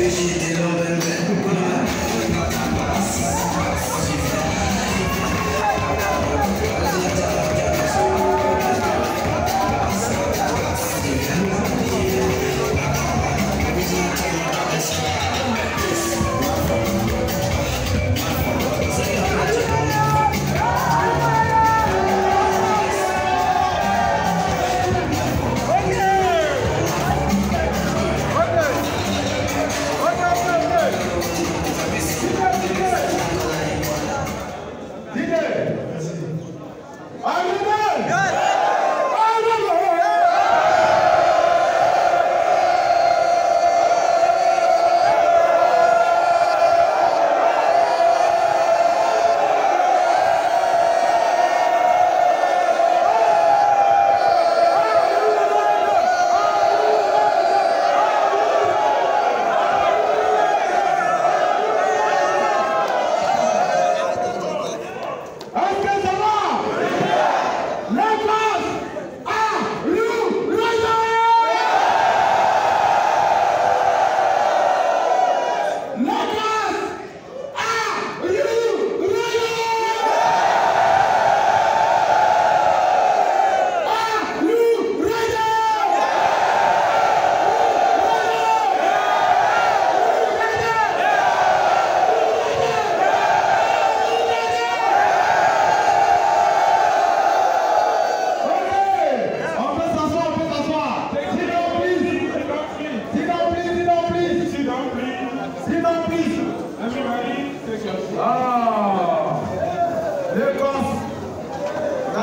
Squishy little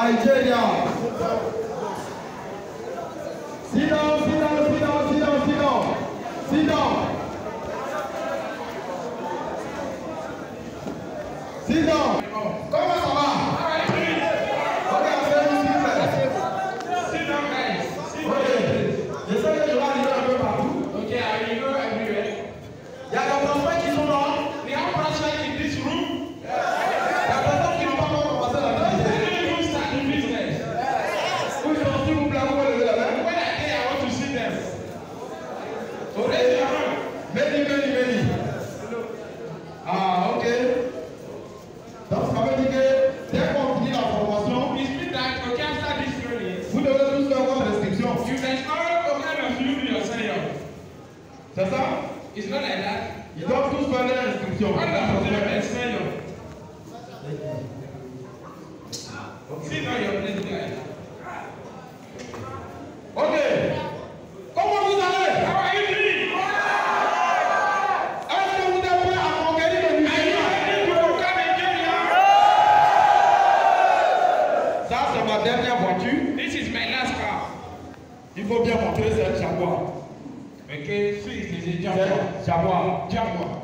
Nigeria. Sit down, sit down, sit down, sit down, sit down. Sit down. Sit down. Come on. Ils doivent tous parler à l'instruction. Ok. Comment vous allez? Ça, c'est ma dernière voiture. This is my last car. Il faut bien montrer cette jaguar. Mais que Suisse, c'est Jabois. Jabois.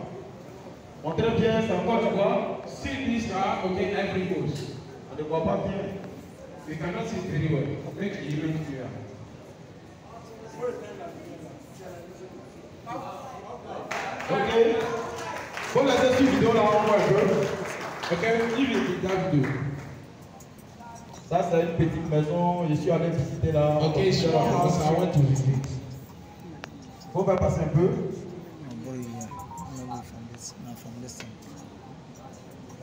On traite bien ça. Quand tu vois, si this are, okay, every goes. On ne voit pas bien. You cannot see very well. Make it even clear. Ok. Bon, la cette vidéo là, on voit un peu. Ok, il est la vidéo. Ça, c'est une petite maison. Je suis allé visiter là. Ok, je suis à I want to visit. Hope I pass un peu.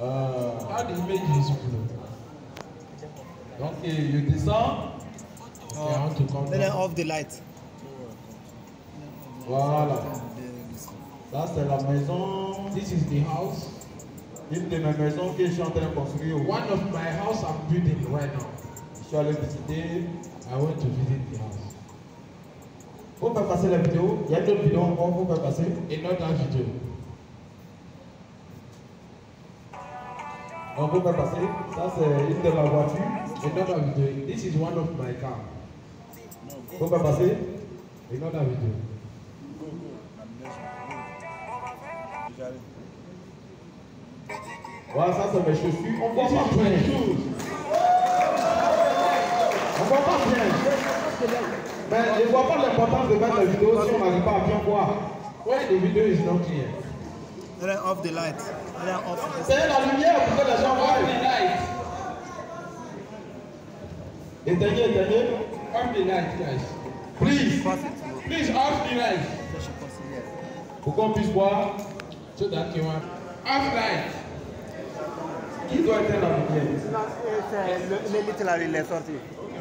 Uh, how the image is blue. Donc, euh, you descend. Okay, oh. I off the light. Voilà. Ça, c'est la maison. This is the house. Une de mes maisons que je suis en train de construire. One of my house I'm building right now. Je suis allé visiter. I went to visit the house. Faut faire passer la vidéo. Il y a d'autres vidéos encore, faut pas passer. Et notre en vidéo. On peut pas passer. Ça, c'est une de ma voiture. Et notre en vidéo. This is one of my car. Faut pas passer. Et notre en vidéo. Voilà, ça c'est mes chaussures. On voit pas. On voit pas. Mais je ne vois pas l'importance de mettre la vidéo si on n'arrive pas à bien voir. Ouais, les vidéos, ils sont clear. Then off the light. Then off. C'est la lumière pour que les gens voient. Off the light. Éteignez, éteignez. Off the light, guys. Please. Please off the light. Pour qu'on puisse voir. So that you want. Off the light. Qui doit éteindre la lumière? L'élite là, il est sorti. Okay.